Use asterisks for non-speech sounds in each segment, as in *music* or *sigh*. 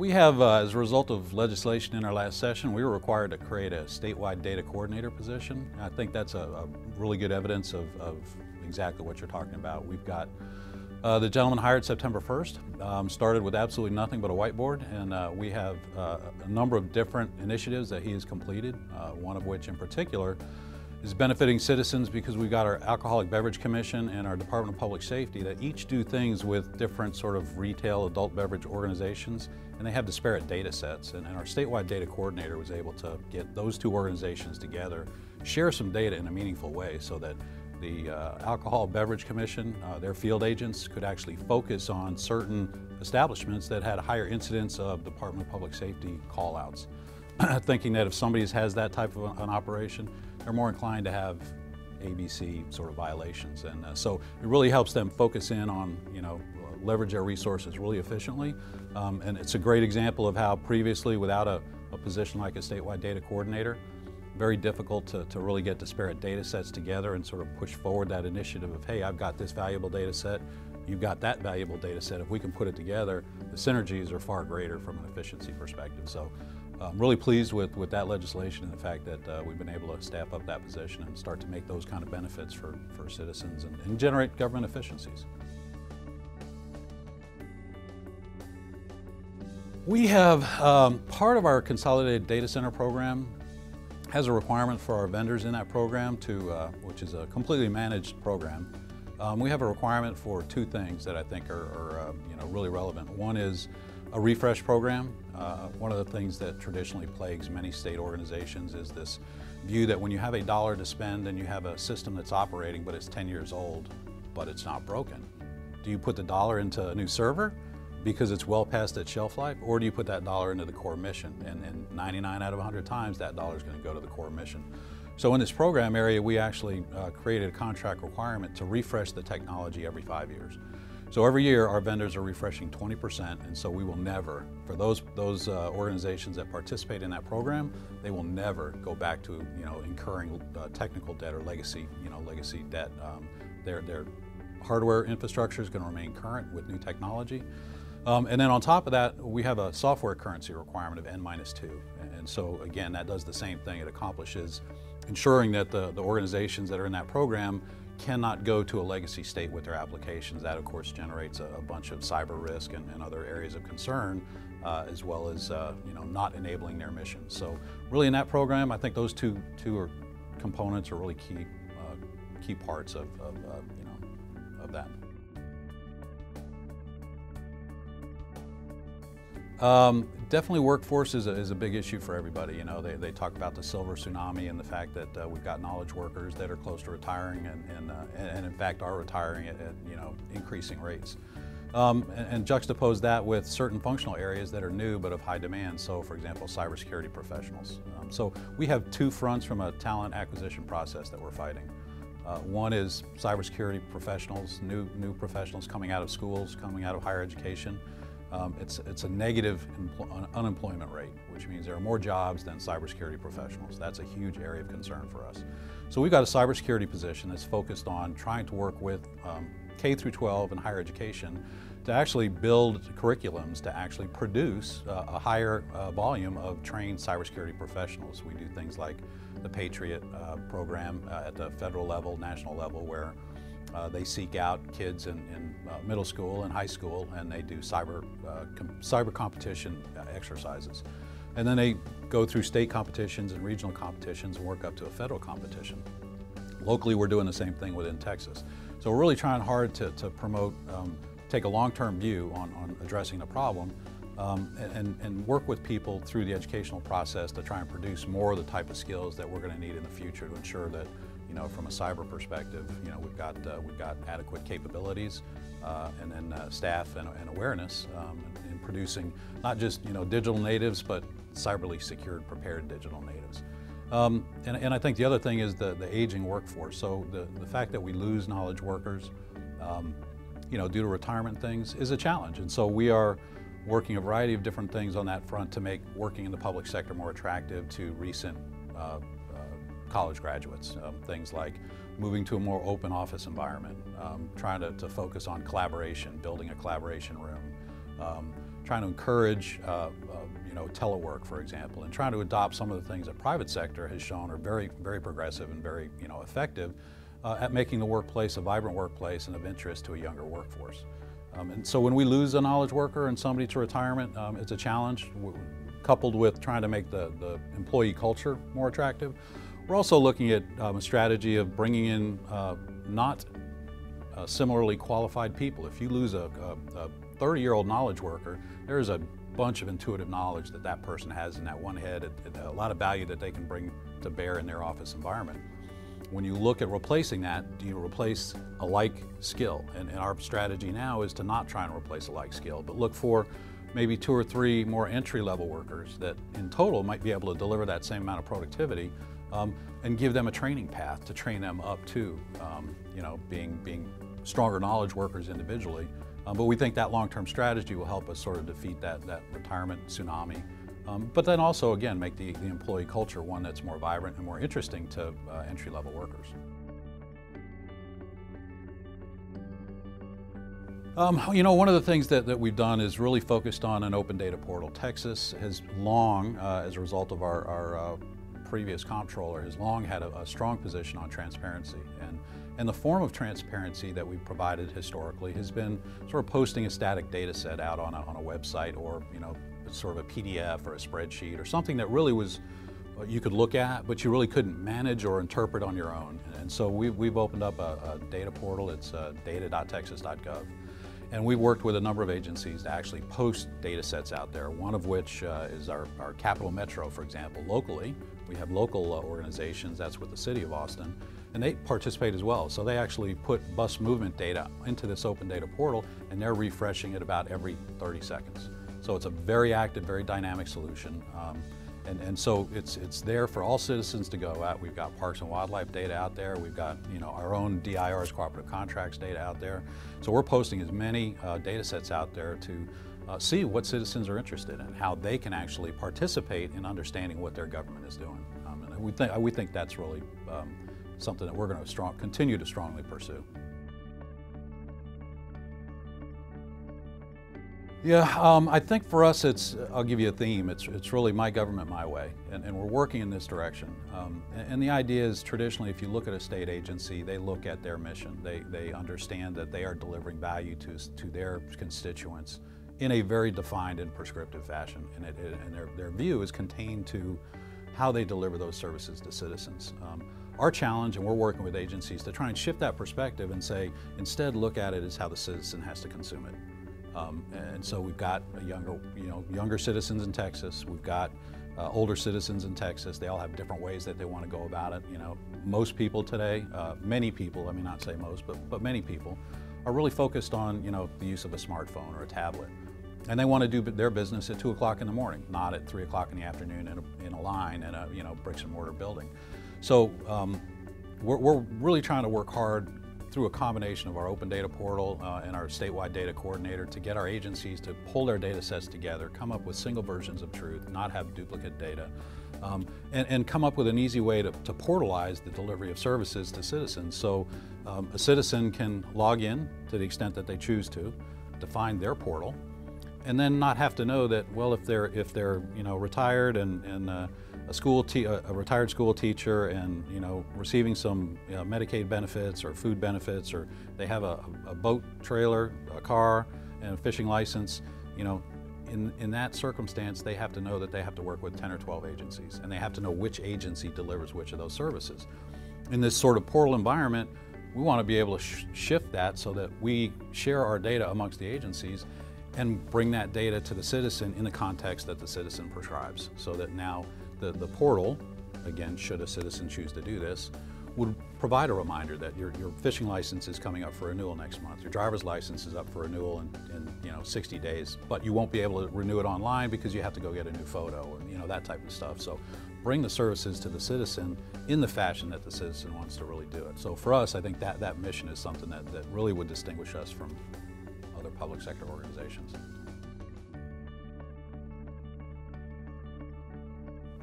We have, uh, as a result of legislation in our last session, we were required to create a statewide data coordinator position. I think that's a, a really good evidence of, of, exactly what you're talking about. We've got uh, the gentleman hired September 1st, um, started with absolutely nothing but a whiteboard, and uh, we have uh, a number of different initiatives that he has completed, uh, one of which in particular is benefiting citizens because we've got our Alcoholic Beverage Commission and our Department of Public Safety that each do things with different sort of retail adult beverage organizations and they have disparate data sets and, and our statewide data coordinator was able to get those two organizations together, share some data in a meaningful way so that the uh, Alcohol Beverage Commission, uh, their field agents could actually focus on certain establishments that had higher incidence of Department of Public Safety call-outs. *clears throat* Thinking that if somebody has that type of an operation, they're more inclined to have ABC sort of violations. And uh, so it really helps them focus in on, you know, leverage their resources really efficiently. Um, and it's a great example of how previously without a, a position like a statewide data coordinator, very difficult to, to really get disparate data sets together and sort of push forward that initiative of, hey, I've got this valuable data set, you've got that valuable data set. If we can put it together, the synergies are far greater from an efficiency perspective. So I'm really pleased with, with that legislation and the fact that uh, we've been able to staff up that position and start to make those kind of benefits for, for citizens and, and generate government efficiencies. We have um, part of our consolidated data center program has a requirement for our vendors in that program to, uh, which is a completely managed program. Um, we have a requirement for two things that I think are, are uh, you know, really relevant. One is a refresh program. Uh, one of the things that traditionally plagues many state organizations is this view that when you have a dollar to spend and you have a system that's operating but it's 10 years old, but it's not broken, do you put the dollar into a new server because it's well past its shelf life, or do you put that dollar into the core mission? And, and 99 out of 100 times, that dollar is going to go to the core mission. So in this program area, we actually uh, created a contract requirement to refresh the technology every five years. So every year, our vendors are refreshing 20%, and so we will never, for those those uh, organizations that participate in that program, they will never go back to you know incurring uh, technical debt or legacy you know legacy debt. Um, their their hardware infrastructure is going to remain current with new technology. Um, and then on top of that, we have a software currency requirement of N minus two. And so again, that does the same thing. It accomplishes ensuring that the, the organizations that are in that program cannot go to a legacy state with their applications. That of course generates a, a bunch of cyber risk and, and other areas of concern, uh, as well as uh, you know not enabling their mission. So really in that program, I think those two, two are, components are really key, uh, key parts of, of uh, you know, of that. Um, definitely workforce is a, is a, big issue for everybody. You know, they, they talk about the silver tsunami and the fact that uh, we've got knowledge workers that are close to retiring and, and, uh, and in fact are retiring at, at you know, increasing rates. Um, and, and, juxtapose that with certain functional areas that are new but of high demand. So for example, cybersecurity professionals. Um, so we have two fronts from a talent acquisition process that we're fighting. Uh, one is cybersecurity professionals, new, new professionals coming out of schools, coming out of higher education um, it's, it's a negative unemployment rate, which means there are more jobs than cybersecurity professionals. That's a huge area of concern for us. So we've got a cybersecurity position that's focused on trying to work with um, K through 12 and higher education to actually build curriculums to actually produce uh, a higher uh, volume of trained cybersecurity professionals. We do things like the Patriot uh, program uh, at the federal level, national level, where uh, they seek out kids in, in uh, middle school and high school and they do cyber, uh, com cyber competition uh, exercises. And then they go through state competitions and regional competitions and work up to a federal competition. Locally, we're doing the same thing within Texas. So we're really trying hard to, to promote, um, take a long-term view on, on addressing the problem um, and, and, work with people through the educational process to try and produce more of the type of skills that we're going to need in the future to ensure that you know, from a cyber perspective, you know, we've got, uh, we've got adequate capabilities uh, and then uh, staff and, and awareness um, in producing not just, you know, digital natives, but cyberly secured, prepared digital natives. Um, and, and, I think the other thing is the, the aging workforce. So the, the fact that we lose knowledge workers, um, you know, due to retirement things is a challenge. And so we are working a variety of different things on that front to make working in the public sector more attractive to recent uh, college graduates. Um, things like moving to a more open office environment, um, trying to, to, focus on collaboration, building a collaboration room, um, trying to encourage uh, uh, you know, telework, for example, and trying to adopt some of the things that private sector has shown are very, very progressive and very you know, effective uh, at making the workplace a vibrant workplace and of interest to a younger workforce. Um, and so when we lose a knowledge worker and somebody to retirement, um, it's a challenge coupled with trying to make the, the employee culture more attractive. We're also looking at um, a strategy of bringing in uh, not uh, similarly qualified people. If you lose a 30-year-old knowledge worker, there's a bunch of intuitive knowledge that that person has in that one head, a lot of value that they can bring to bear in their office environment. When you look at replacing that, do you replace a like skill? And, and our strategy now is to not try and replace a like skill, but look for maybe two or three more entry-level workers that in total might be able to deliver that same amount of productivity um, and give them a training path to train them up to, um, you know, being, being stronger knowledge workers individually. Um, but we think that long-term strategy will help us sort of defeat that, that retirement tsunami. Um, but then also, again, make the, the employee culture one that's more vibrant and more interesting to uh, entry-level workers. Um, you know, one of the things that, that we've done is really focused on an open data portal. Texas has long, uh, as a result of our, our uh, previous comptroller, has long had a, a, strong position on transparency. And, and the form of transparency that we've provided historically has been sort of posting a static data set out on a, on a website or, you know, sort of a PDF or a spreadsheet or something that really was uh, you could look at, but you really couldn't manage or interpret on your own. And so we've, we've opened up a, a data portal. It's uh, data.texas.gov. And we've worked with a number of agencies to actually post data sets out there, one of which uh, is our, our Capital Metro, for example. Locally, we have local uh, organizations, that's with the City of Austin, and they participate as well. So they actually put bus movement data into this open data portal, and they're refreshing it about every 30 seconds. So it's a very active, very dynamic solution. Um, and, and so it's, it's there for all citizens to go at. We've got Parks and Wildlife data out there. We've got you know, our own DIR's cooperative contracts data out there. So we're posting as many uh, data sets out there to uh, see what citizens are interested in, how they can actually participate in understanding what their government is doing. Um, and we think, we think that's really um, something that we're going to continue to strongly pursue. Yeah, um, I think for us, it's, I'll give you a theme. It's, it's really my government, my way, and, and we're working in this direction. Um, and, and, the idea is traditionally, if you look at a state agency, they look at their mission. They, they understand that they are delivering value to, to their constituents in a very defined and prescriptive fashion. And, it, and their, their view is contained to how they deliver those services to citizens. Um, our challenge, and we're working with agencies to try and shift that perspective and say, instead look at it as how the citizen has to consume it. Um, and so we've got younger, you know, younger citizens in Texas. We've got uh, older citizens in Texas. They all have different ways that they want to go about it. You know, most people today, uh, many people, I mean not say most, but, but many people, are really focused on, you know, the use of a smartphone or a tablet. And they want to do their business at 2 o'clock in the morning, not at 3 o'clock in the afternoon in a, in a line in a, you know, bricks and mortar building. So um, we're, we're really trying to work hard through a combination of our open data portal uh, and our statewide data coordinator to get our agencies to pull their data sets together, come up with single versions of truth, not have duplicate data, um, and, and, come up with an easy way to, to, portalize the delivery of services to citizens. So um, a citizen can log in to the extent that they choose to, define their portal, and then not have to know that, well, if they're, if they're you know, retired and, and uh, a school a retired school teacher and you know receiving some you know, Medicaid benefits or food benefits or they have a, a, boat trailer, a car, and a fishing license, you know, in, in that circumstance they have to know that they have to work with 10 or 12 agencies and they have to know which agency delivers which of those services. In this sort of portal environment, we want to be able to sh shift that so that we share our data amongst the agencies and bring that data to the citizen in the context that the citizen prescribes so that now the, the portal, again, should a citizen choose to do this, would provide a reminder that your, your fishing license is coming up for renewal next month. Your driver's license is up for renewal in, in you know 60 days, but you won't be able to renew it online because you have to go get a new photo and you know that type of stuff. So bring the services to the citizen in the fashion that the citizen wants to really do it. So for us, I think that, that mission is something that, that really would distinguish us from other public sector organizations.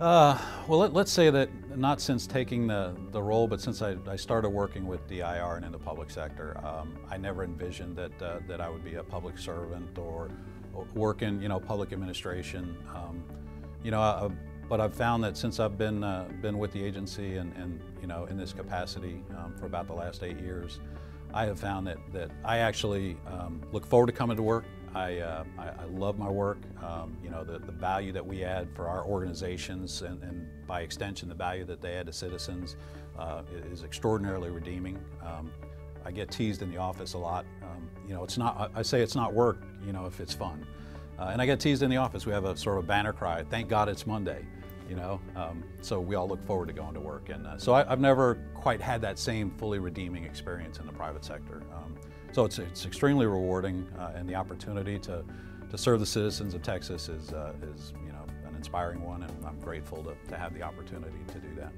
Uh, well, let, us say that not since taking the, the role, but since I, I started working with DIR and in the public sector, um, I never envisioned that, uh, that I would be a public servant or, work in you know public administration. Um, you know, I, but I've found that since I've been uh, been with the agency and, and you know in this capacity um, for about the last eight years, I have found that that I actually um, look forward to coming to work. I, uh, I, I, love my work. Um, you know, the, the value that we add for our organizations and, and by extension, the value that they add to citizens uh, is extraordinarily redeeming. Um, I get teased in the office a lot. Um, you know, it's not, I say it's not work, you know, if it's fun. Uh, and I get teased in the office. We have a sort of banner cry, thank God it's Monday, you know. Um, so we all look forward to going to work. And uh, so I, have never quite had that same fully redeeming experience in the private sector. Um, so it's, it's extremely rewarding, uh, and the opportunity to, to serve the citizens of Texas is, uh, is you know, an inspiring one, and I'm grateful to, to have the opportunity to do that.